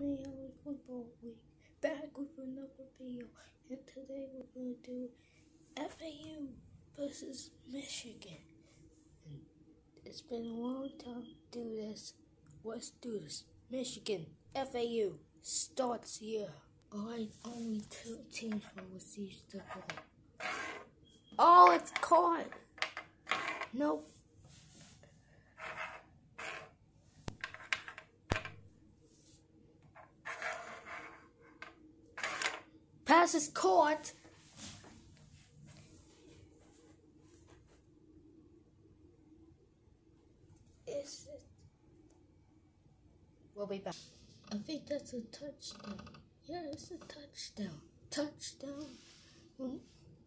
me Football Week. Back with another video, and today we're gonna do FAU versus Michigan. It's been a long time to do this. Let's do this. Michigan, FAU starts here. Alright, only two teams will receive the ball. Oh, it's caught. Nope. Pass is caught. Is it? We'll be back. I think that's a touchdown. Yeah, it's a touchdown. Touchdown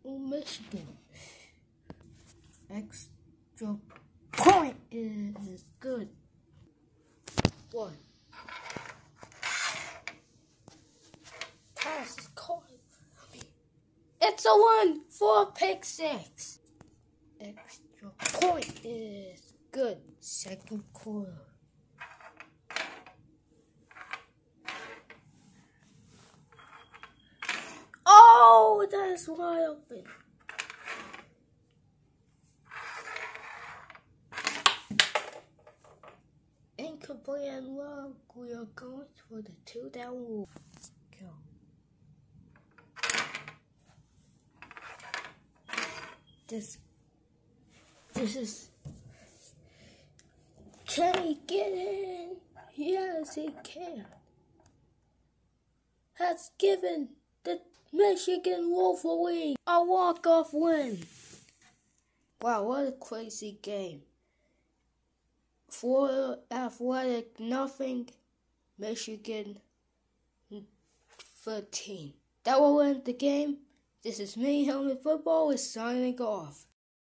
on Michigan. Extra point is good. One. Pass is caught. It's a one for pick six. Extra point is good. Second quarter. Oh, that's wide open. Incomplete and long. We are going for the two down rule. Go. This, this is. Can he get in? Yes, he can. Has given the Michigan Wolverine a walk-off win. Wow, what a crazy game. Florida Atlantic, nothing. Michigan, 13. That will end the game. This is me, Helmet Football, is signing off.